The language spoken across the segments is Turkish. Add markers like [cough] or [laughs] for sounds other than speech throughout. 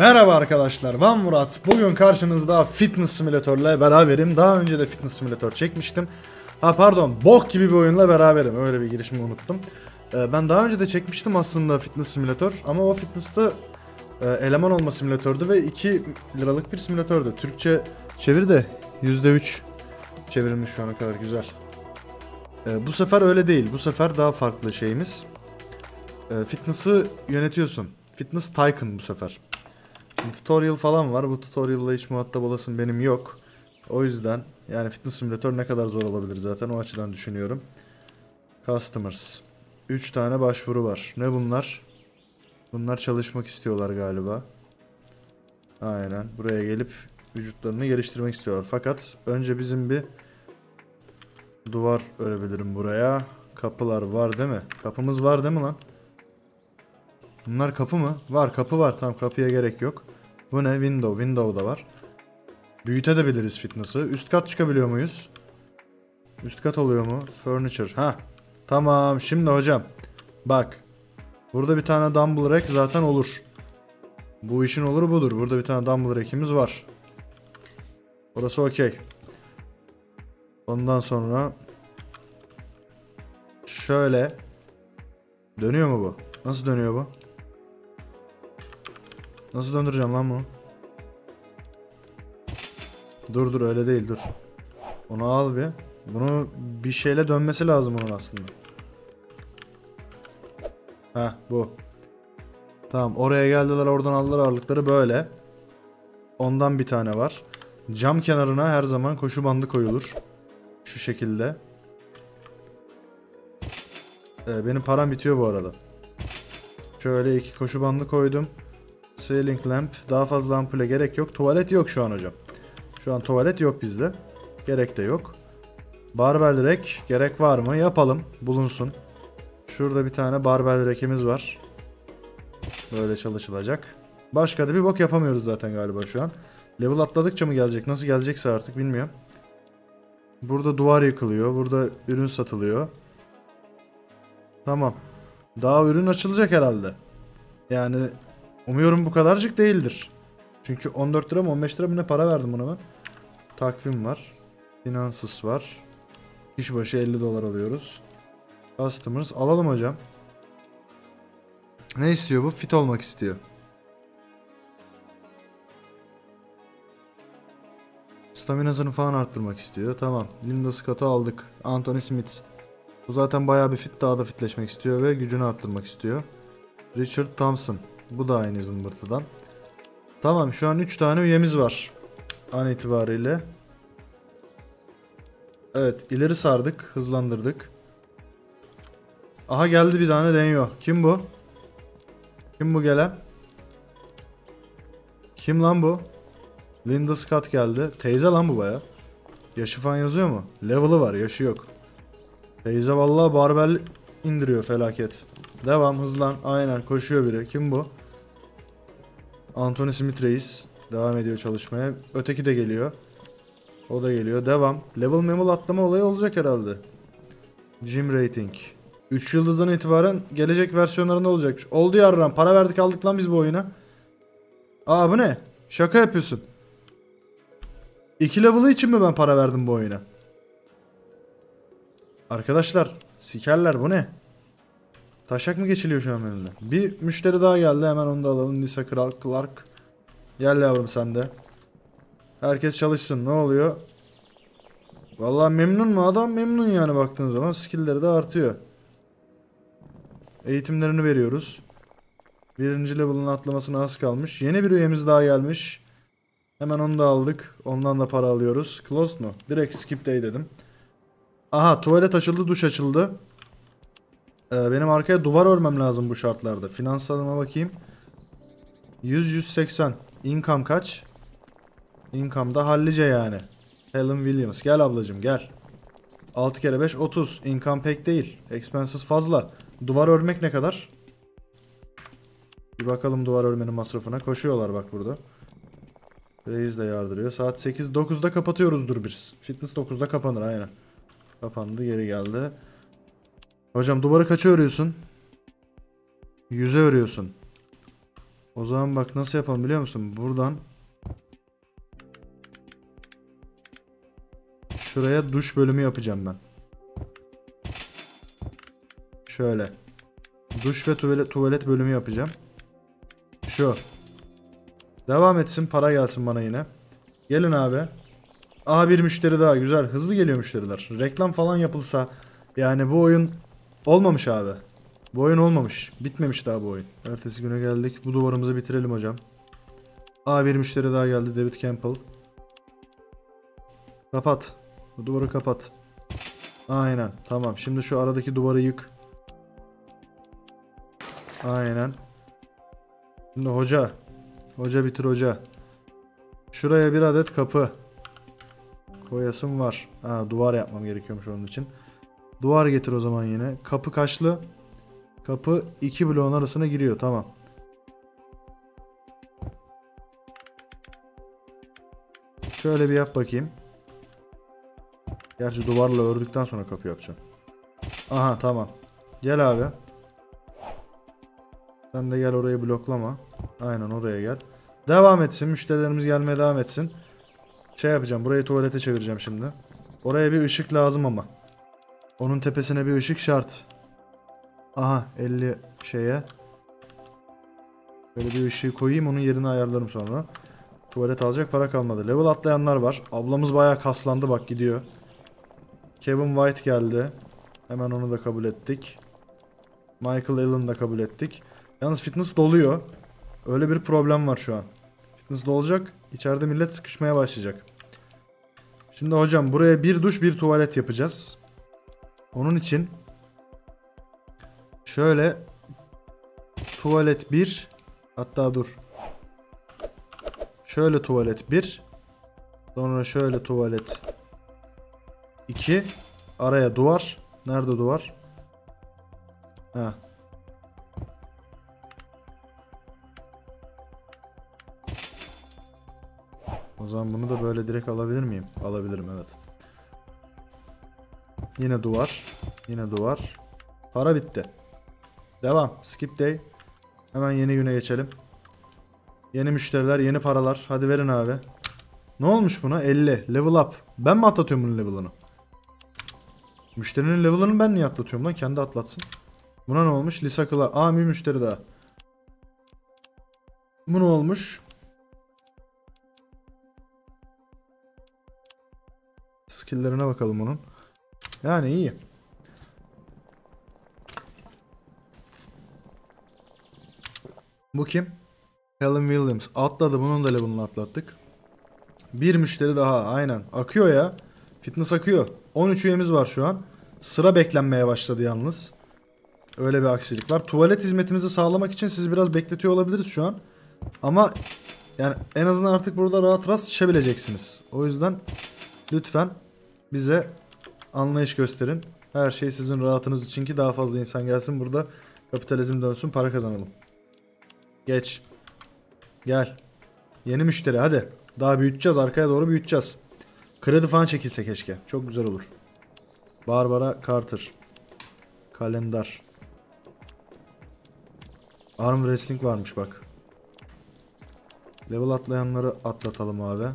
Merhaba arkadaşlar ben Murat. Bugün karşınızda fitness simülatörle beraberim. Daha önce de fitness simülatör çekmiştim. Ha pardon bok gibi bir oyunla beraberim. Öyle bir girişimi unuttum. Ee, ben daha önce de çekmiştim aslında fitness simülatör. Ama o fitness'ta e, eleman olma simülatördü ve 2 liralık bir simülatördü. Türkçe çevir de %3 çevrilmiş şu ana kadar güzel. Ee, bu sefer öyle değil. Bu sefer daha farklı şeyimiz. Ee, fitness'ı yönetiyorsun. Fitness Tycoon bu sefer. Tutorial falan var. Bu tutorial'la hiç muhatap olasın benim yok. O yüzden yani fitness simülatör ne kadar zor olabilir zaten o açıdan düşünüyorum. Customers. 3 tane başvuru var. Ne bunlar? Bunlar çalışmak istiyorlar galiba. Aynen. Buraya gelip vücutlarını geliştirmek istiyorlar. Fakat önce bizim bir duvar örebilirim buraya. Kapılar var değil mi? Kapımız var değil mi lan? Bunlar kapı mı? Var kapı var. Tamam kapıya gerek yok. Bu ne? Window. Window da var. Büyütebiliriz fitness'ı. Üst kat çıkabiliyor muyuz? Üst kat oluyor mu? Furniture. Ha. Tamam. Şimdi hocam. Bak. Burada bir tane dumbbell rack zaten olur. Bu işin olur budur. Burada bir tane dumbbell rack'imiz var. Orası okey. Ondan sonra şöyle dönüyor mu bu? Nasıl dönüyor bu? Nasıl döndüreceğim lan bunu? Dur dur öyle değil dur. Onu al bir. Bunu bir şeyle dönmesi lazım onun aslında. Ha bu. Tamam oraya geldiler oradan aldılar ağırlıkları böyle. Ondan bir tane var. Cam kenarına her zaman koşu bandı koyulur. Şu şekilde. Ee, benim param bitiyor bu arada. Şöyle iki koşu bandı koydum. Ceiling lamp. Daha fazla ampule gerek yok. Tuvalet yok şu an hocam. Şu an tuvalet yok bizde. Gerek de yok. Barbell rack gerek var mı? Yapalım. Bulunsun. Şurada bir tane barbell rack'imiz var. Böyle çalışılacak. Başka da bir bok yapamıyoruz zaten galiba şu an. Level atladıkça mı gelecek? Nasıl gelecekse artık bilmiyorum. Burada duvar yıkılıyor. Burada ürün satılıyor. Tamam. Daha ürün açılacak herhalde. Yani umuyorum bu kadarcık değildir. Çünkü 14 lira mı 15 lira mı ne para verdim buna ben. Takvim var. Finansus var. Kişi başı 50 dolar alıyoruz. Customers alalım hocam. Ne istiyor bu? Fit olmak istiyor. Staminasını falan arttırmak istiyor. Tamam. Linda Scott'u aldık. Anthony Smith. Bu zaten bayağı bir fit daha da fitleşmek istiyor ve gücünü arttırmak istiyor. Richard Thompson. Bu da aynı zımbırtıdan. Tamam şu an 3 tane üyemiz var. An itibariyle. Evet ileri sardık. Hızlandırdık. Aha geldi bir tane deniyor. Kim bu? Kim bu gelen? Kim lan bu? Linda Scott geldi. Teyze lan bu baya. Yaşı falan yazıyor mu? Level'ı var yaşı yok. Teyze vallahi barbell indiriyor felaket. Devam hızlan. Aynen koşuyor biri. Kim bu? Anthony Smith reis. Devam ediyor çalışmaya. Öteki de geliyor. O da geliyor. Devam. Level memel atlama olayı olacak herhalde. Gym rating. 3 yıldızdan itibaren gelecek versiyonlarında olacakmış. Oldu yarram. Para verdik aldık lan biz bu oyuna. Aa bu ne? Şaka yapıyorsun. 2 level'ı için mi ben para verdim bu oyuna? Arkadaşlar sikerler bu ne? Taşak mı geçiliyor şu an benimle? Bir müşteri daha geldi hemen onu da alalım. Lisa Kral Clark. Gel yavrum sen de. Herkes çalışsın ne oluyor? Vallahi memnun mu adam memnun yani baktığın zaman skillleri de artıyor. Eğitimlerini veriyoruz. Birinci level'ın atlamasına az kalmış. Yeni bir üyemiz daha gelmiş. Hemen onu da aldık. Ondan da para alıyoruz. Closed mu? Direkt skip day dedim. Aha tuvalet açıldı duş açıldı. Ee, benim arkaya duvar örmem lazım bu şartlarda. Finansalıma bakayım. 100-180. Income kaç? Income da hallice yani. Helen Williams. Gel ablacım gel. 6 kere 5 30. Income pek değil. Expenses fazla. Duvar örmek ne kadar? Bir bakalım duvar örmenin masrafına. Koşuyorlar bak burada. Reis de yardırıyor. Saat 8 9'da kapatıyoruzdur biz. Fitness 9'da kapanır aynen. Kapandı geri geldi. Hocam duvarı kaça örüyorsun? Yüze örüyorsun. O zaman bak nasıl yapalım biliyor musun? Buradan Şuraya duş bölümü yapacağım ben. Şöyle. Duş ve tuvalet, tuvalet bölümü yapacağım. Şu. Devam etsin para gelsin bana yine. Gelin abi. Aha bir müşteri daha güzel. Hızlı geliyor müşteriler. Reklam falan yapılsa yani bu oyun olmamış abi. Bu oyun olmamış. Bitmemiş daha bu oyun. Ertesi güne geldik. Bu duvarımızı bitirelim hocam. Aa bir müşteri daha geldi. David Campbell. Kapat. Bu duvarı kapat. Aynen. Tamam. Şimdi şu aradaki duvarı yık. Aynen. Şimdi hoca. Hoca bitir hoca. Şuraya bir adet kapı. Koyasım var. Ha duvar yapmam gerekiyormuş onun için. Duvar getir o zaman yine. Kapı kaçlı? Kapı iki bloğun arasına giriyor. Tamam. Şöyle bir yap bakayım. Gerçi duvarla ördükten sonra kapı yapacağım. Aha tamam. Gel abi. Sen de gel orayı bloklama. Aynen oraya gel. Devam etsin. Müşterilerimiz gelmeye devam etsin. Şey yapacağım. Burayı tuvalete çevireceğim şimdi. Oraya bir ışık lazım ama. Onun tepesine bir ışık şart. Aha 50 şeye. Böyle bir ışığı koyayım onun yerini ayarlarım sonra. Tuvalet alacak para kalmadı. Level atlayanlar var. Ablamız bayağı kaslandı bak gidiyor. Kevin White geldi. Hemen onu da kabul ettik. Michael Allen da kabul ettik. Yalnız fitness doluyor. Öyle bir problem var şu an. Fitness dolacak. İçeride millet sıkışmaya başlayacak. Şimdi hocam buraya bir duş bir tuvalet yapacağız. Onun için şöyle tuvalet 1 hatta dur. Şöyle tuvalet 1 sonra şöyle tuvalet 2 araya duvar. Nerede duvar? Ha. O zaman bunu da böyle direkt alabilir miyim? Alabilirim evet. Yine duvar. Yine duvar. Para bitti. Devam. Skip day. Hemen yeni güne geçelim. Yeni müşteriler, yeni paralar. Hadi verin abi. Ne olmuş buna? 50. Level up. Ben mi atlatıyorum bunun level'ını? Müşterinin level'ını ben niye atlatıyorum lan? Kendi atlatsın. Buna ne olmuş? Lisa Kıla. Aa bir müşteri daha. Bu ne olmuş? Skill'lerine bakalım onun. Yani iyi. Bu kim? Helen Williams. Atladı. Bunun da level'ını atlattık. Bir müşteri daha. Aynen. Akıyor ya. Fitness akıyor. 13 üyemiz var şu an. Sıra beklenmeye başladı yalnız. Öyle bir aksilik var. Tuvalet hizmetimizi sağlamak için sizi biraz bekletiyor olabiliriz şu an. Ama yani en azından artık burada rahat rahat şişebileceksiniz. O yüzden lütfen bize anlayış gösterin. Her şey sizin rahatınız için ki daha fazla insan gelsin burada. Kapitalizm dönsün para kazanalım. Geç. Gel. Yeni müşteri hadi. Daha büyüteceğiz arkaya doğru büyüteceğiz. Kredi falan çekilse keşke. Çok güzel olur. Barbara Carter. Kalender. Arm wrestling varmış bak. Level atlayanları atlatalım abi.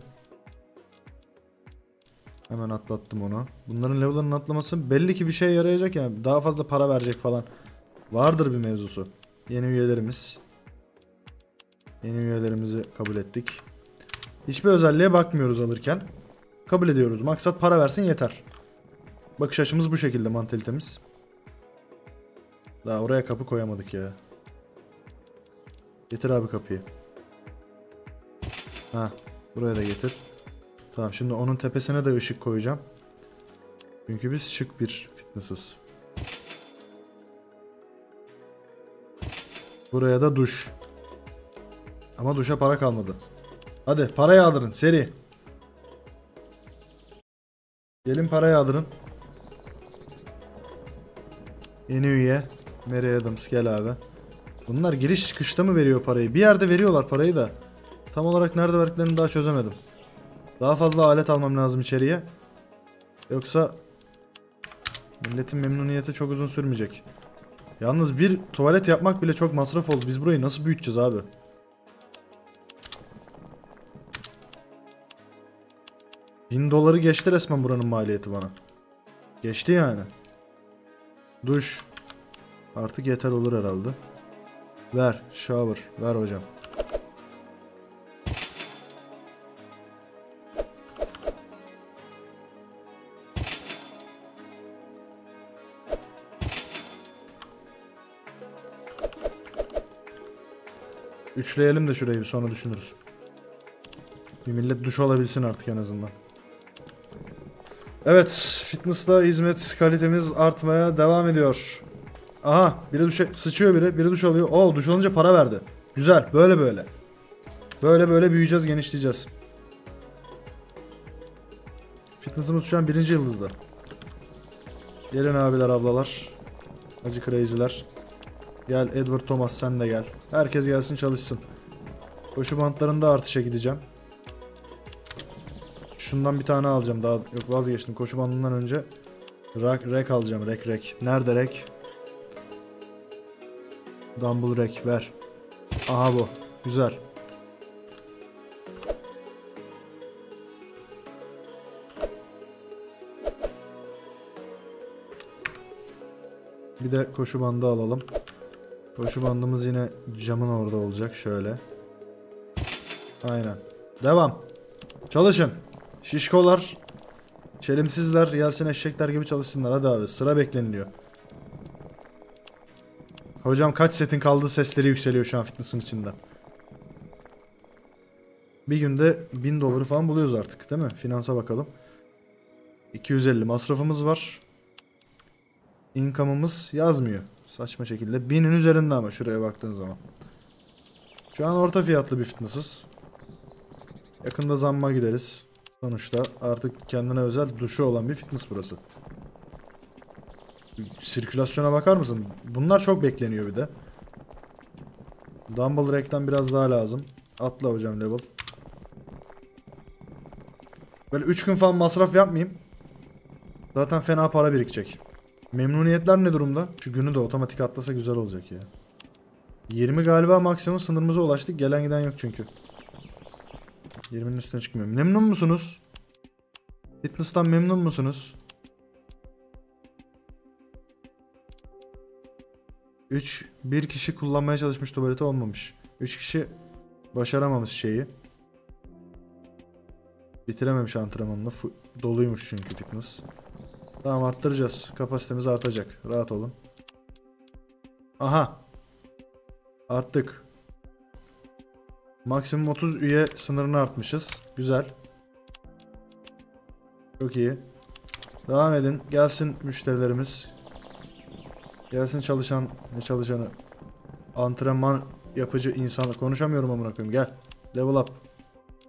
Hemen atlattım onu. Bunların level'ının atlaması belli ki bir şeye yarayacak yani. Daha fazla para verecek falan. Vardır bir mevzusu. Yeni üyelerimiz. Yeni üyelerimizi kabul ettik. Hiçbir özelliğe bakmıyoruz alırken. Kabul ediyoruz. Maksat para versin yeter. Bakış açımız bu şekilde mantalitemiz. Daha oraya kapı koyamadık ya. Getir abi kapıyı. Ha, buraya da getir. Tamam şimdi onun tepesine de ışık koyacağım. Çünkü biz şık bir fitness'ız. Buraya da duş. Ama duşa para kalmadı. Hadi para yağdırın seri. Gelin para yağdırın. Yeni üye. Mary Adams gel abi. Bunlar giriş çıkışta mı veriyor parayı? Bir yerde veriyorlar parayı da. Tam olarak nerede verdiklerini daha çözemedim. Daha fazla alet almam lazım içeriye. Yoksa milletin memnuniyeti çok uzun sürmeyecek. Yalnız bir tuvalet yapmak bile çok masraf oldu. Biz burayı nasıl büyüteceğiz abi? Bin doları geçti resmen buranın maliyeti bana. Geçti yani. Duş. Artık yeter olur herhalde. Ver. Shower. Ver hocam. Üçleyelim de şurayı sonra düşünürüz. Bir millet duş alabilsin artık en azından. Evet, fitness'ta hizmet kalitemiz artmaya devam ediyor. Aha, biri duş sıçıyor biri, biri duş alıyor. Oo, duş alınca para verdi. Güzel, böyle böyle. Böyle böyle büyüyeceğiz, genişleyeceğiz. Fitness'ımız şu an birinci yıldızda. Gelin abiler, ablalar. Acı crazy'ler. Gel Edward Thomas sen de gel. Herkes gelsin çalışsın. Koşu bantlarında artışa gideceğim. Şundan bir tane alacağım daha yok vazgeçtim koşu bandından önce Rack, rek alacağım rek rek Nerede rek? Dumble rek ver Aha bu güzel Bir de koşu bandı alalım Koşu bandımız yine camın orada olacak şöyle Aynen Devam Çalışın Şişkolar. Çelimsizler gelsin eşekler gibi çalışsınlar. Hadi abi sıra bekleniliyor. Hocam kaç setin kaldığı sesleri yükseliyor şu an fitness'ın içinde. Bir günde 1000 doları falan buluyoruz artık değil mi? Finansa bakalım. 250 masrafımız var. Income'ımız yazmıyor. Saçma şekilde. 1000'in üzerinde ama şuraya baktığın zaman. Şu an orta fiyatlı bir fitness'ız. Yakında zamma gideriz. Sonuçta artık kendine özel duşu olan bir fitness burası. Sirkülasyona bakar mısın? Bunlar çok bekleniyor bir de. Dumble Rack'ten biraz daha lazım. Atla hocam level. Böyle 3 gün falan masraf yapmayayım. Zaten fena para birikecek. Memnuniyetler ne durumda? Şu günü de otomatik atlasa güzel olacak ya. 20 galiba maksimum sınırımıza ulaştık. Gelen giden yok çünkü. 20'nin üstüne çıkmıyorum. Memnun musunuz? Fitness'tan memnun musunuz? 3 bir kişi kullanmaya çalışmış tuvalete olmamış. 3 kişi başaramamış şeyi. Bitirememiş antrenmanını. Doluymuş çünkü fitness. Tamam arttıracağız. Kapasitemiz artacak. Rahat olun. Aha. Arttık. Maksimum 30 üye sınırını artmışız. Güzel. Çok iyi. Devam edin. Gelsin müşterilerimiz. Gelsin çalışan ne çalışanı. Antrenman yapıcı insan. Konuşamıyorum amına koyayım. Gel. Level up.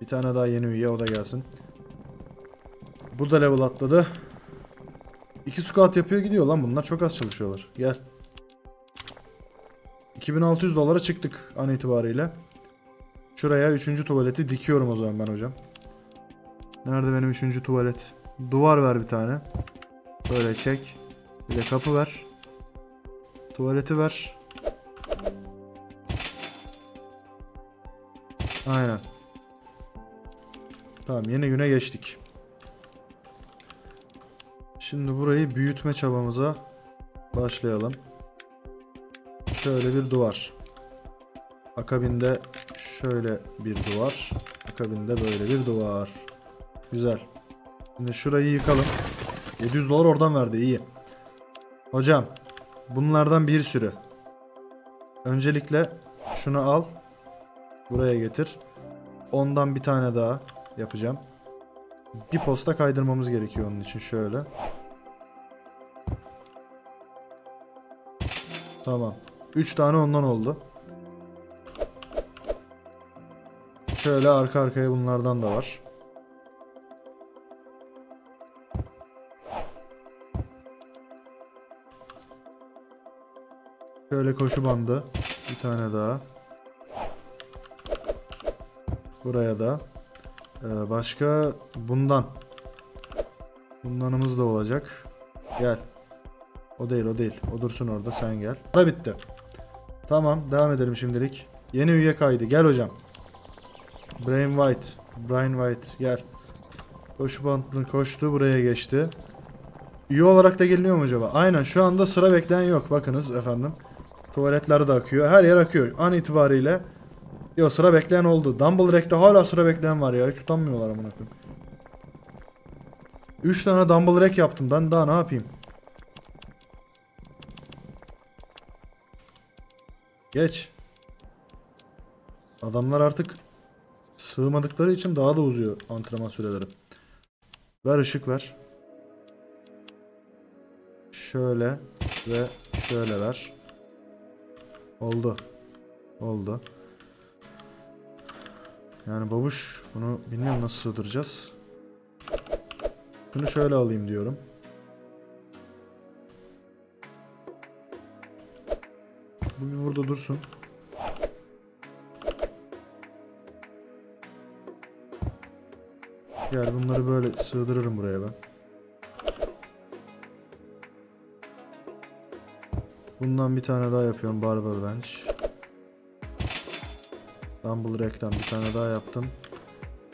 Bir tane daha yeni üye o da gelsin. Bu da level atladı. İki squat yapıyor gidiyor lan bunlar. Çok az çalışıyorlar. Gel. 2600 dolara çıktık an itibariyle. Şuraya üçüncü tuvaleti dikiyorum o zaman ben hocam. Nerede benim üçüncü tuvalet? Duvar ver bir tane. Böyle çek. Bir de kapı ver. Tuvaleti ver. Aynen. Tamam yeni güne geçtik. Şimdi burayı büyütme çabamıza başlayalım. Şöyle bir duvar. Akabinde şöyle bir duvar. Akabinde böyle bir duvar. Güzel. Şimdi şurayı yıkalım. 700 dolar oradan verdi iyi. Hocam bunlardan bir sürü. Öncelikle şunu al. Buraya getir. Ondan bir tane daha yapacağım. Bir posta kaydırmamız gerekiyor onun için şöyle. Tamam. 3 tane ondan oldu. Şöyle arka arkaya bunlardan da var. Şöyle koşu bandı. Bir tane daha. Buraya da. Ee, başka bundan. Bundanımız da olacak. Gel. O değil o değil. O dursun orada sen gel. Para bitti. Tamam devam edelim şimdilik. Yeni üye kaydı. Gel hocam. Brain White. Brian White gel. Koşu bandının koştu buraya geçti. Üye olarak da geliniyor mu acaba? Aynen şu anda sıra bekleyen yok. Bakınız efendim. Tuvaletler de akıyor. Her yer akıyor. An itibariyle Yo sıra bekleyen oldu. Dumble Rack'te hala sıra bekleyen var ya. Hiç utanmıyorlar amına koyayım. 3 tane Dumble Rack yaptım. Ben daha ne yapayım? Geç. Adamlar artık sığmadıkları için daha da uzuyor antrenman süreleri. Ver ışık ver. Şöyle ve şöyle ver. Oldu. Oldu. Yani babuş bunu bilmiyorum nasıl sığdıracağız. Şunu şöyle alayım diyorum. Bu bir burada dursun. Gel bunları böyle sığdırırım buraya ben. Bundan bir tane daha yapıyorum Barbell Bench. Dumble Rack'tan bir tane daha yaptım.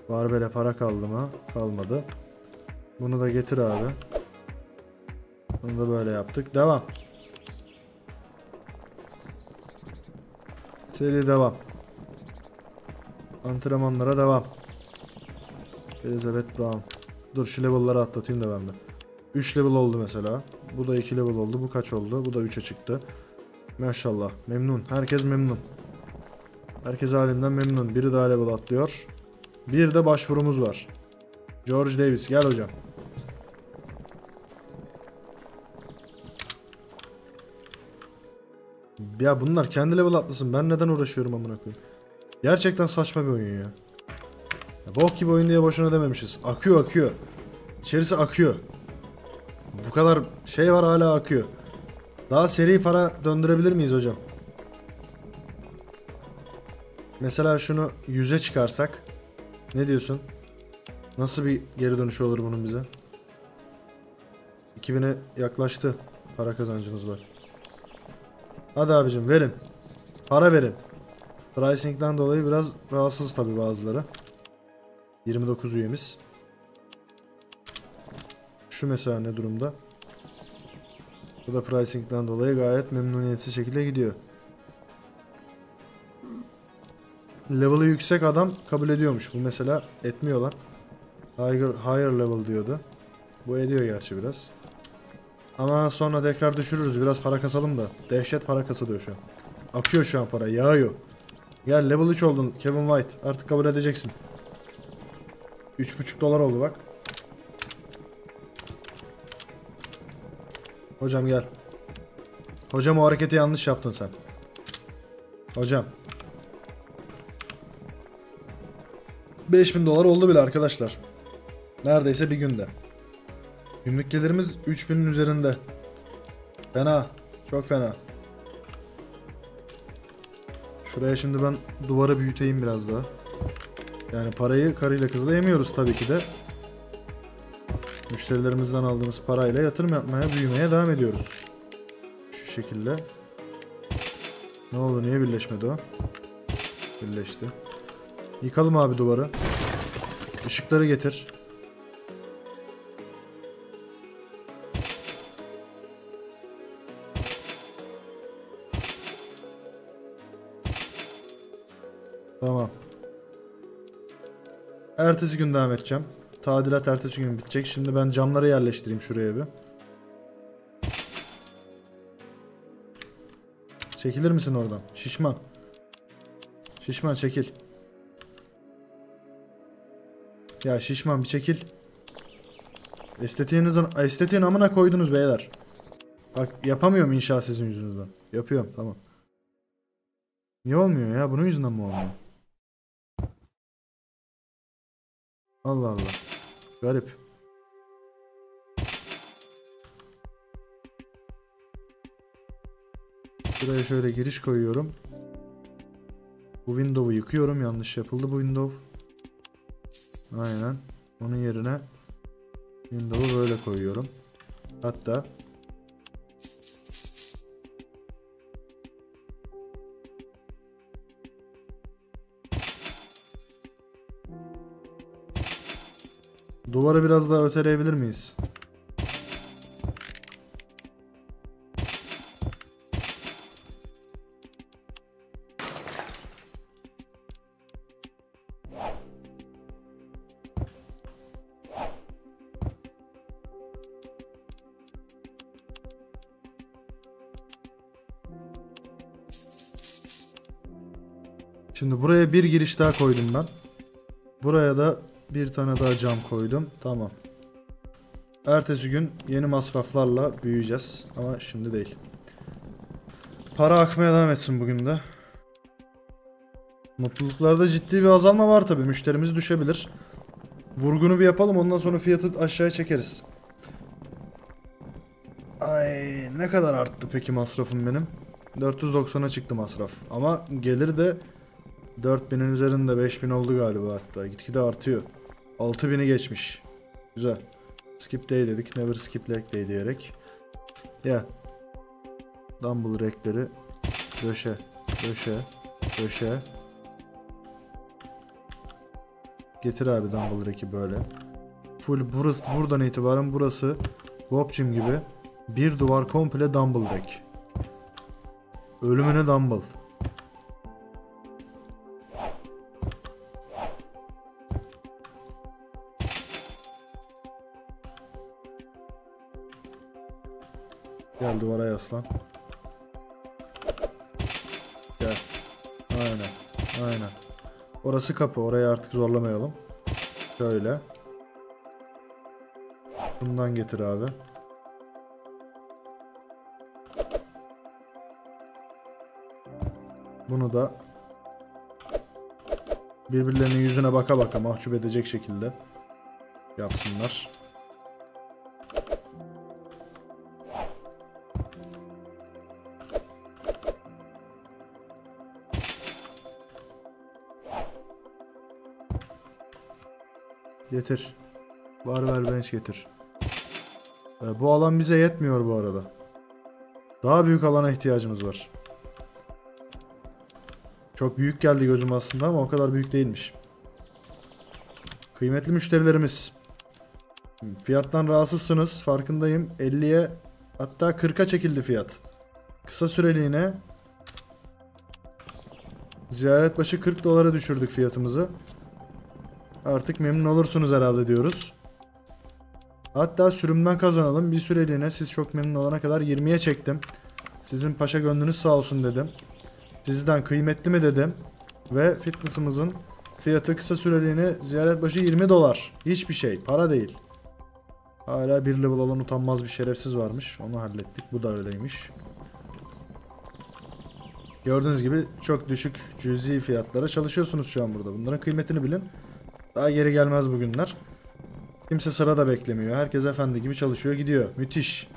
Barbell'e para kaldı mı? Kalmadı. Bunu da getir abi. Bunu da böyle yaptık. Devam. Seri devam. Antrenmanlara devam. Elizabeth Brown. Dur şu level'ları atlatayım da ben de. 3 level oldu mesela. Bu da 2 level oldu. Bu kaç oldu? Bu da 3'e çıktı. Maşallah. Memnun. Herkes memnun. Herkes halinden memnun. Biri daha level atlıyor. Bir de başvurumuz var. George Davis gel hocam. Ya bunlar kendi level atlasın. Ben neden uğraşıyorum amına koyayım? Gerçekten saçma bir oyun ya. ya. Bok gibi oyun diye boşuna dememişiz. Akıyor akıyor. İçerisi akıyor. Bu kadar şey var hala akıyor. Daha seri para döndürebilir miyiz hocam? Mesela şunu 100'e çıkarsak ne diyorsun? Nasıl bir geri dönüş olur bunun bize? 2000'e yaklaştı para kazancımız var. Hadi abicim verin. Para verin. Pricing'den dolayı biraz rahatsız tabi bazıları. 29 üyemiz. Şu mesela ne durumda? Bu da pricing'den dolayı gayet memnuniyetsiz şekilde gidiyor. Level'ı yüksek adam kabul ediyormuş. Bu mesela etmiyor lan. Higher, higher level diyordu. Bu ediyor gerçi biraz. Ama sonra tekrar düşürürüz. Biraz para kasalım da. Dehşet para kasılıyor şu an. Akıyor şu an para. Yağıyor. Gel level 3 oldun Kevin White. Artık kabul edeceksin. 3.5 dolar oldu bak. Hocam gel. Hocam o hareketi yanlış yaptın sen. Hocam. 5000 dolar oldu bile arkadaşlar. Neredeyse bir günde. Günlük gelirimiz 3000'in üzerinde. Fena. Çok fena. Şuraya şimdi ben duvarı büyüteyim biraz daha. Yani parayı karıyla kızla yemiyoruz tabii ki de. Müşterilerimizden aldığımız parayla yatırım yapmaya, büyümeye devam ediyoruz. Şu şekilde. Ne oldu? Niye birleşmedi o? Birleşti. Yıkalım abi duvarı. Işıkları getir. Ertesi gün devam edeceğim. Tadilat ertesi gün bitecek. Şimdi ben camları yerleştireyim şuraya bir. Çekilir misin oradan? Şişman. Şişman çekil. Ya şişman bir çekil. Estetiğinizin estetiğin amına koydunuz beyler. Bak yapamıyorum inşa sizin yüzünüzden. Yapıyorum tamam. Niye olmuyor ya? Bunun yüzünden mi olmuyor? Allah Allah. Garip. Buraya şöyle giriş koyuyorum. Bu window'u yıkıyorum. Yanlış yapıldı bu window. Aynen. Onun yerine window'u böyle koyuyorum. Hatta Duvarı biraz daha öteleyebilir miyiz? Şimdi buraya bir giriş daha koydum ben. Buraya da bir tane daha cam koydum. Tamam. Ertesi gün yeni masraflarla büyüyeceğiz. Ama şimdi değil. Para akmaya devam etsin bugün de. Mutluluklarda ciddi bir azalma var tabi. Müşterimiz düşebilir. Vurgunu bir yapalım ondan sonra fiyatı aşağıya çekeriz. Ay ne kadar arttı peki masrafım benim? 490'a çıktı masraf. Ama gelir de 4000'in üzerinde 5000 oldu galiba hatta. Gitgide artıyor. 6000'i geçmiş. Güzel. Skip day dedik. Never skip leg day diyerek. Ya. Dumble rackleri döşe, döşe, döşe. Getir abi dumble rack'i böyle. Full burası, buradan itibaren burası Bob Gym gibi bir duvar komple dumble rack. Ölümüne dumble. Yaslan. Gel. Aynen. Aynen. Orası kapı. Orayı artık zorlamayalım. Şöyle. Bundan getir abi. Bunu da birbirlerinin yüzüne baka baka mahcup edecek şekilde yapsınlar. Getir. Var ver bench getir. Ee, bu alan bize yetmiyor bu arada. Daha büyük alana ihtiyacımız var. Çok büyük geldi gözüm aslında ama o kadar büyük değilmiş. Kıymetli müşterilerimiz. Fiyattan rahatsızsınız. Farkındayım. 50'ye hatta 40'a çekildi fiyat. Kısa süreliğine ziyaret başı 40 dolara düşürdük fiyatımızı. Artık memnun olursunuz herhalde diyoruz. Hatta sürümden kazanalım. Bir süreliğine siz çok memnun olana kadar 20'ye çektim. Sizin paşa gönlünüz sağ olsun dedim. Sizden kıymetli mi dedim. Ve fitness'ımızın fiyatı kısa süreliğine ziyaret başı 20 dolar. Hiçbir şey. Para değil. Hala bir level olan utanmaz bir şerefsiz varmış. Onu hallettik. Bu da öyleymiş. Gördüğünüz gibi çok düşük cüzi fiyatlara çalışıyorsunuz şu an burada. Bunların kıymetini bilin. Daha geri gelmez bugünler. Kimse sırada beklemiyor. Herkes efendi gibi çalışıyor gidiyor. Müthiş.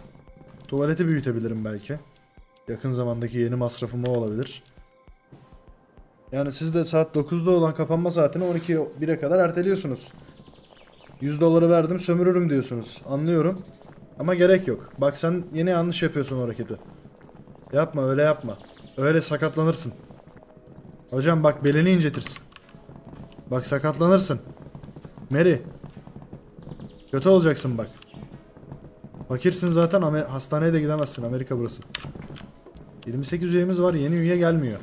Tuvaleti büyütebilirim belki. Yakın zamandaki yeni masrafım o olabilir. Yani siz de saat 9'da olan kapanma saatini 12 1'e kadar erteliyorsunuz. 100 doları verdim sömürürüm diyorsunuz. Anlıyorum. Ama gerek yok. Bak sen yine yanlış yapıyorsun hareketi. Yapma öyle yapma. Öyle sakatlanırsın. Hocam bak belini incetirsin. Bak sakatlanırsın. Mary. Kötü olacaksın bak. Fakirsin zaten ama hastaneye de gidemezsin. Amerika burası. 28 üyemiz var. Yeni üye gelmiyor.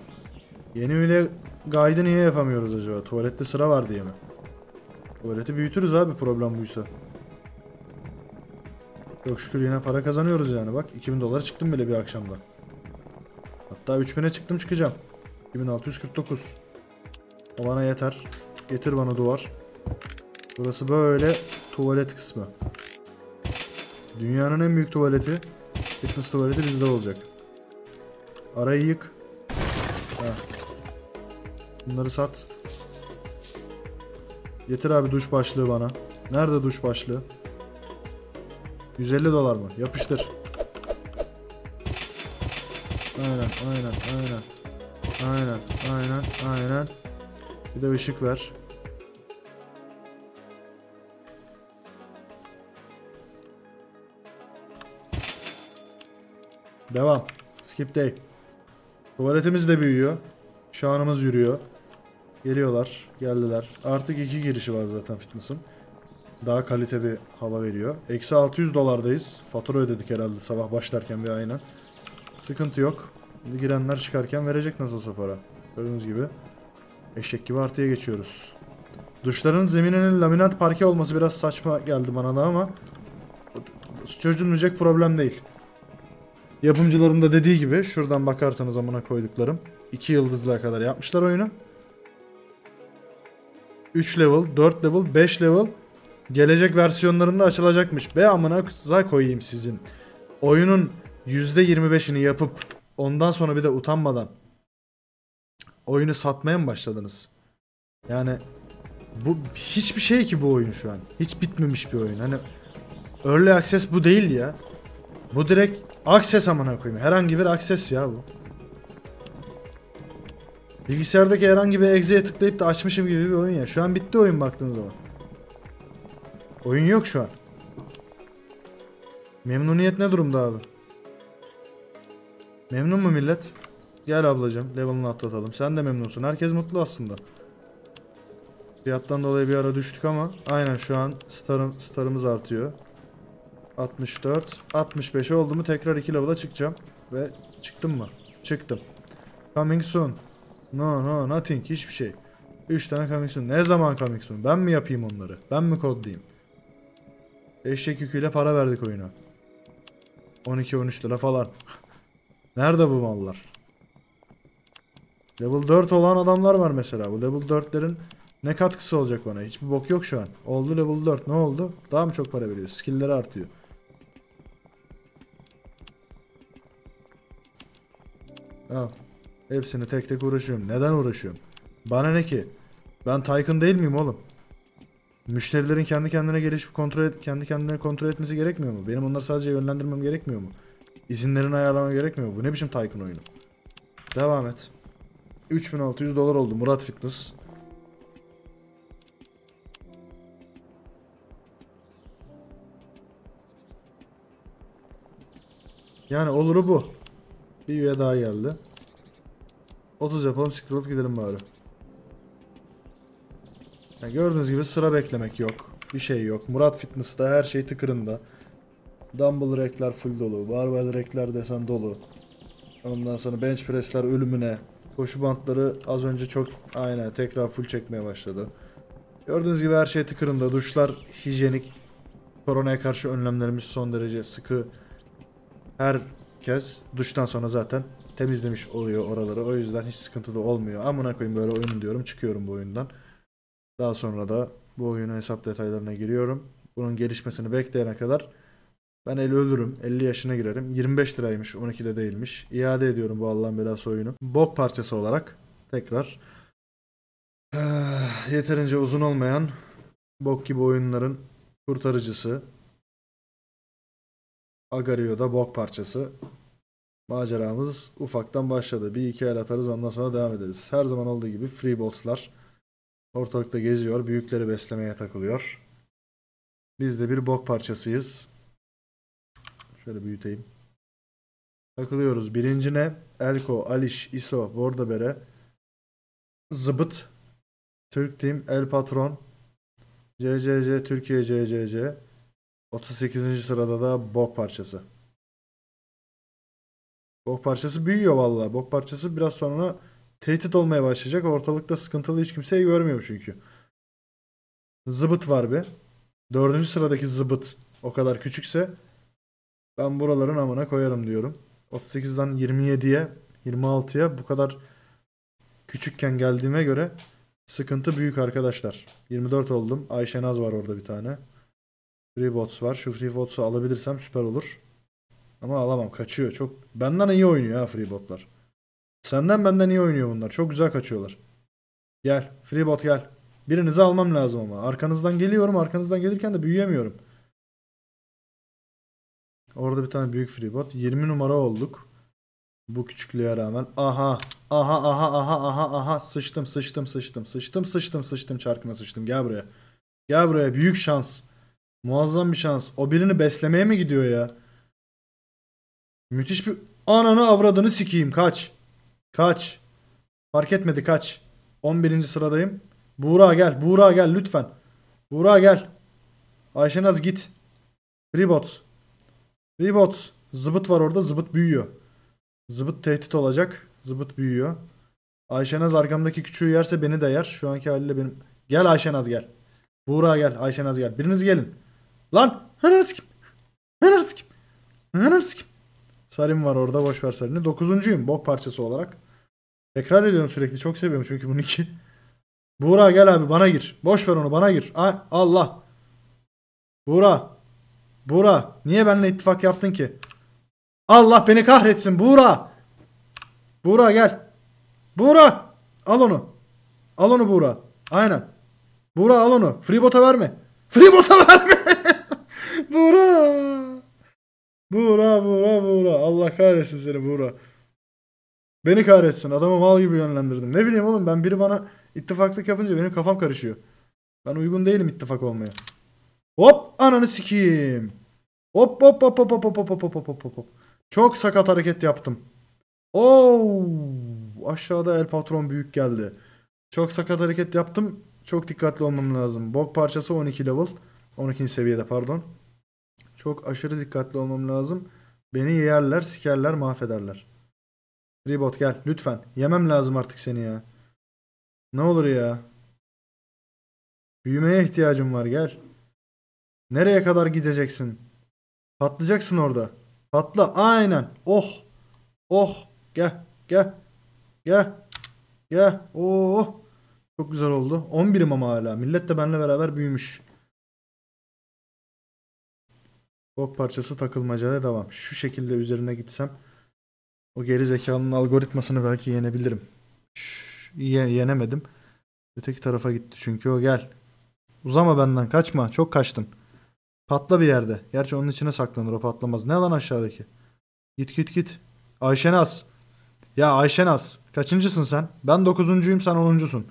Yeni üye guide'ı niye yapamıyoruz acaba? Tuvalette sıra var diye mi? Tuvaleti büyütürüz abi problem buysa. Çok şükür yine para kazanıyoruz yani bak. 2000 dolar çıktım bile bir akşamda. Hatta 3000'e çıktım çıkacağım. 2649. O bana yeter. Getir bana duvar. Burası böyle tuvalet kısmı. Dünyanın en büyük tuvaleti. Fitness tuvaleti bizde olacak. Arayı yık. Heh. Bunları sat. Getir abi duş başlığı bana. Nerede duş başlığı? 150 dolar mı? Yapıştır. Aynen, aynen, aynen. Aynen, aynen, aynen. Bir de ışık ver. Devam. Skip day. Tuvaletimiz de büyüyor. Şanımız yürüyor. Geliyorlar. Geldiler. Artık iki girişi var zaten fitness'ın. Daha kalite bir hava veriyor. Eksi 600 dolardayız. Fatura ödedik herhalde sabah başlarken bir aynen. Sıkıntı yok. Girenler çıkarken verecek nasıl olsa para. Gördüğünüz gibi. Eşek gibi artıya geçiyoruz. Duşların zemininin laminat parke olması biraz saçma geldi bana da ama çözülmeyecek problem değil. Yapımcıların da dediği gibi şuradan bakarsanız amına koyduklarım. 2 yıldızlığa kadar yapmışlar oyunu. 3 level, 4 level, 5 level gelecek versiyonlarında açılacakmış. Be amına za koyayım sizin. Oyunun %25'ini yapıp ondan sonra bir de utanmadan oyunu satmaya mı başladınız? Yani bu hiçbir şey ki bu oyun şu an. Hiç bitmemiş bir oyun. Hani Early Access bu değil ya. Bu direkt Access amına koyayım. Herhangi bir Access ya bu. Bilgisayardaki herhangi bir exe'ye tıklayıp da açmışım gibi bir oyun ya. Şu an bitti oyun baktığınız zaman. Oyun yok şu an. Memnuniyet ne durumda abi? Memnun mu millet? Gel ablacığım level'ını atlatalım. Sen de memnunsun. Herkes mutlu aslında. Fiyattan dolayı bir ara düştük ama aynen şu an starım, starımız artıyor. 64, 65 oldu mu tekrar 2 level'a çıkacağım. Ve çıktım mı? Çıktım. Coming soon. No no nothing hiçbir şey. 3 tane coming soon. Ne zaman coming soon? Ben mi yapayım onları? Ben mi kodlayayım? Eşek yüküyle para verdik oyuna. 12-13 lira falan. [laughs] Nerede bu mallar? Level 4 olan adamlar var mesela. Bu level 4'lerin ne katkısı olacak bana? Hiçbir bok yok şu an. Oldu level 4. Ne oldu? Daha mı çok para veriyor? Skill'leri artıyor. Al. Hepsini tek tek uğraşıyorum. Neden uğraşıyorum? Bana ne ki? Ben Tycoon değil miyim oğlum? Müşterilerin kendi kendine gelişip kontrol et, kendi kendine kontrol etmesi gerekmiyor mu? Benim onları sadece yönlendirmem gerekmiyor mu? İzinlerini ayarlamam gerekmiyor mu? Bu ne biçim Tycoon oyunu? Devam et. 3600 dolar oldu Murat Fitness. Yani oluru bu. Bir üye daha geldi. 30 yapalım scroll gidelim bari. Yani gördüğünüz gibi sıra beklemek yok. Bir şey yok. Murat Fitness'ta her şey tıkırında. Dumbbell rack'ler full dolu. Barbell rack'ler desen dolu. Ondan sonra bench press'ler ölümüne. Koşu bantları az önce çok aynen tekrar full çekmeye başladı. Gördüğünüz gibi her şey tıkırında. Duşlar hijyenik. Koronaya karşı önlemlerimiz son derece sıkı. Herkes duştan sonra zaten temizlemiş oluyor oraları. O yüzden hiç sıkıntı da olmuyor. Amına koyayım böyle oyun diyorum. Çıkıyorum bu oyundan. Daha sonra da bu oyunun hesap detaylarına giriyorum. Bunun gelişmesini bekleyene kadar ben 50 ölürüm. 50 yaşına girerim. 25 liraymış. 12'de değilmiş. İade ediyorum bu Allah'ın belası oyunu. Bok parçası olarak tekrar yeterince uzun olmayan bok gibi oyunların kurtarıcısı Agario'da bok parçası. Maceramız ufaktan başladı. Bir iki el atarız ondan sonra devam ederiz. Her zaman olduğu gibi free botslar ortalıkta geziyor. Büyükleri beslemeye takılıyor. Biz de bir bok parçasıyız. Şöyle büyüteyim. Takılıyoruz. Birinci ne? Elko, Aliş, ISO, Bordabere, Zıbıt, Türk Team, El Patron, CCC, Türkiye CCC. 38. sırada da bok parçası. Bok parçası büyüyor vallahi. Bok parçası biraz sonra tehdit olmaya başlayacak. Ortalıkta sıkıntılı hiç kimseyi görmüyor çünkü. Zıbıt var be. Dördüncü sıradaki zıbıt o kadar küçükse ben buraların amına koyarım diyorum. 38'den 27'ye 26'ya bu kadar küçükken geldiğime göre sıkıntı büyük arkadaşlar. 24 oldum. Ayşe Naz var orada bir tane. Freebots var. Şu Freebots'u alabilirsem süper olur. Ama alamam. Kaçıyor. Çok benden iyi oynuyor ha Freebot'lar. Senden benden iyi oynuyor bunlar. Çok güzel kaçıyorlar. Gel. Freebot gel. Birinizi almam lazım ama. Arkanızdan geliyorum. Arkanızdan gelirken de büyüyemiyorum. Orada bir tane büyük freebot. 20 numara olduk. Bu küçüklüğe rağmen. Aha. Aha aha aha aha aha. Sıçtım sıçtım sıçtım. Sıçtım sıçtım sıçtım çarkına sıçtım. Gel buraya. Gel buraya. Büyük şans. Muazzam bir şans. O birini beslemeye mi gidiyor ya? Müthiş bir... Ananı avradını sikeyim. Kaç. Kaç. Fark etmedi kaç. 11. sıradayım. Buğra gel. Buğra gel lütfen. Buğra gel. Ayşenaz git. Freebot. Freebot. Zıbıt var orada. Zıbıt büyüyor. Zıbıt tehdit olacak. Zıbıt büyüyor. Ayşenaz arkamdaki küçüğü yerse beni de yer. Şu anki haliyle benim. Gel Ayşenaz gel. Buğra gel. Ayşenaz gel. Biriniz gelin. Lan. Ananı kim? Ananı kim? Ananı kim? Sarim var orada. Boş ver Sarim'i. Dokuzuncuyum. Bok parçası olarak. Tekrar ediyorum sürekli. Çok seviyorum çünkü bunu iki. Buğra gel abi bana gir. Boş ver onu bana gir. Ay, Allah. Buğra. Buğra. Niye benimle ittifak yaptın ki? Allah beni kahretsin Buğra. Buğra gel. Buğra. Al onu. Al onu Buğra. Aynen. Buğra al onu. Freebot'a verme. Freebot'a [laughs] verme. Buğra. Buğra Buğra Buğra. Allah kahretsin seni Buğra. Beni kahretsin. Adamı mal gibi yönlendirdim. Ne bileyim oğlum ben biri bana ittifaklık yapınca benim kafam karışıyor. Ben uygun değilim ittifak olmaya. Hop ananı sikeyim. Hop hop hop hop hop hop hop hop hop hop hop. Çok sakat hareket yaptım. Oo, aşağıda el patron büyük geldi. Çok sakat hareket yaptım. Çok dikkatli olmam lazım. Bok parçası 12 level. 12. seviyede pardon. Çok aşırı dikkatli olmam lazım. Beni yerler, sikerler, mahvederler. Ribot gel lütfen. Yemem lazım artık seni ya. Ne olur ya. Büyümeye ihtiyacım var gel. Nereye kadar gideceksin? Patlayacaksın orada. Patla aynen. Oh. Oh. Gel. Gel. Gel. Gel. Oh. Çok güzel oldu. 11'im ama hala. Millet de benimle beraber büyümüş. Bok parçası takılmacaya devam. Şu şekilde üzerine gitsem o geri zekalının algoritmasını belki yenebilirim. Şş, ye- yenemedim. Öteki tarafa gitti çünkü o gel. Uzama benden kaçma. Çok kaçtın. Patla bir yerde. Gerçi onun içine saklanır o patlamaz. Ne lan aşağıdaki? Git git git. Ayşenaz. Ya Ayşenaz. Kaçıncısın sen? Ben dokuzuncuyum sen onuncusun.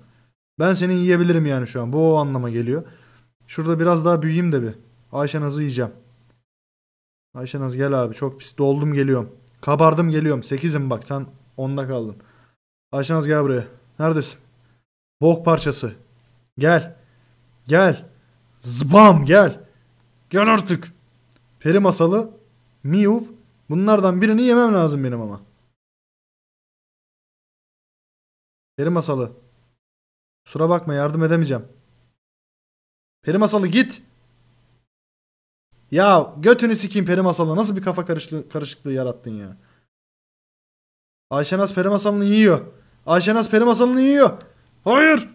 Ben seni yiyebilirim yani şu an. Bu o anlama geliyor. Şurada biraz daha büyüyeyim de bir. Ayşenaz'ı yiyeceğim. Ayşenaz gel abi. Çok pis doldum geliyorum. Kabardım geliyorum. 8'im bak sen 10'da kaldın. Ayşenaz gel buraya. Neredesin? Bok parçası. Gel. Gel. Zbam gel. Gel artık. Peri masalı. Miuv. Bunlardan birini yemem lazım benim ama. Peri masalı. Kusura bakma yardım edemeyeceğim. Peri masalı git. Ya götünü sikeyim peri masalı. Nasıl bir kafa karışıklığı, karışıklığı yarattın ya. Ayşenaz peri masalını yiyor. Ayşenaz peri masalını yiyor. Hayır.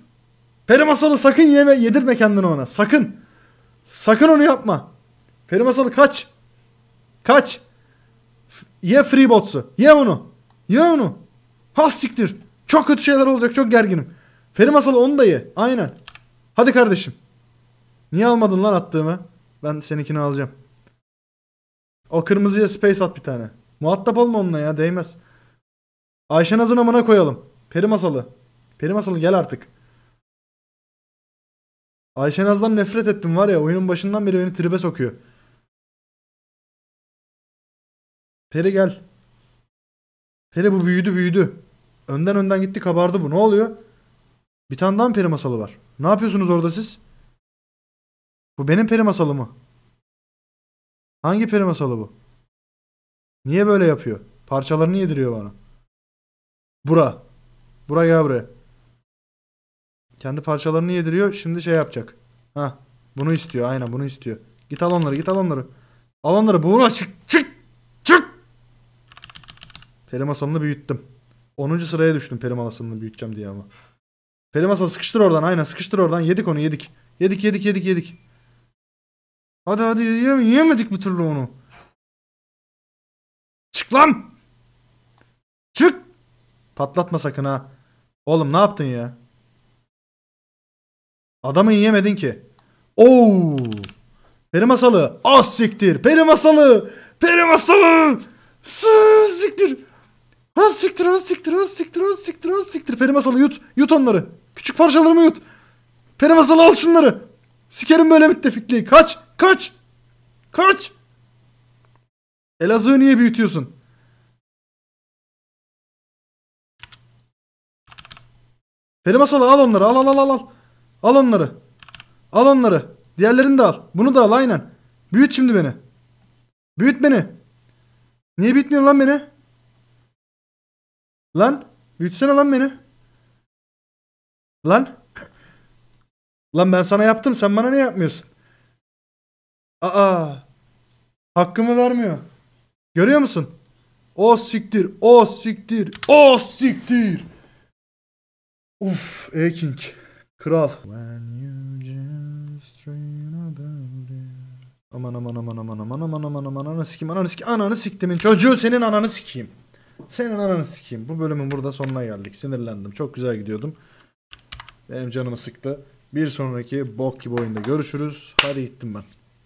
Peri masalı sakın yeme yedirme kendini ona. Sakın. Sakın onu yapma. Peri masalı kaç. Kaç. F- ye freebotsu. Ye onu. Ye onu. Has siktir. Çok kötü şeyler olacak. Çok gerginim. Peri masalı onu da ye. Aynen. Hadi kardeşim. Niye almadın lan attığımı? Ben seninkini alacağım. O kırmızıya space at bir tane. Muhatap olma onunla ya değmez. Ayşenaz'ın amına koyalım. Peri masalı. Peri masalı gel artık. Ayşenaz'dan nefret ettim var ya oyunun başından beri beni tribe sokuyor. Peri gel. Peri bu büyüdü büyüdü. Önden önden gitti kabardı bu. Ne oluyor? Bir tane daha mı peri masalı var? Ne yapıyorsunuz orada siz? Bu benim peri masalı mı? Hangi peri masalı bu? Niye böyle yapıyor? Parçalarını yediriyor bana. Bura. Bura gel buraya. Kendi parçalarını yediriyor. Şimdi şey yapacak. Ha, bunu istiyor. Aynen bunu istiyor. Git al onları. Git al onları. Al onları. Buğra çık. Çık. Çık. Peri masalını büyüttüm. 10. sıraya düştüm peri masalını büyüteceğim diye ama. Peri masal sıkıştır oradan. Aynen sıkıştır oradan. Yedik onu yedik. Yedik yedik yedik yedik. Hadi hadi yiyem yiyemedik bir türlü onu. Çık lan. Çık. Patlatma sakın ha. Oğlum ne yaptın ya? Adamı yiyemedin ki. Oo! Peri masalı. Az siktir. Peri masalı. Peri masalı. Sı- Siktir. Az siktir, az siktir, az siktir, az siktir, az siktir. Peri masalı yut. Yut onları. Küçük parçalarımı yut. Peri masalı al şunları. Sikerim böyle müttefikliği. Kaç. Kaç. Kaç. Elazığ'ı niye büyütüyorsun? Peri masalı al onları. Al al al al al. Al onları. Al onları. Diğerlerini de al. Bunu da al aynen. Büyüt şimdi beni. Büyüt beni. Niye büyütmüyorsun lan beni? Lan. Büyütsene lan beni. Lan. [laughs] Lan ben sana yaptım sen bana ne yapmıyorsun? Aa. Hakkımı vermiyor. Görüyor musun? O siktir. O siktir. O siktir. Uf, E-King. Kral. Aman aman aman aman aman aman aman aman ananı sikeyim ananı sikeyim ananı siktimin çocuğu senin ananı sikeyim. Senin ananı sikeyim. Bu bölümün burada sonuna geldik. Sinirlendim. Çok güzel gidiyordum. Benim canımı sıktı. Bir sonraki bok gibi oyunda görüşürüz. Hadi gittim ben.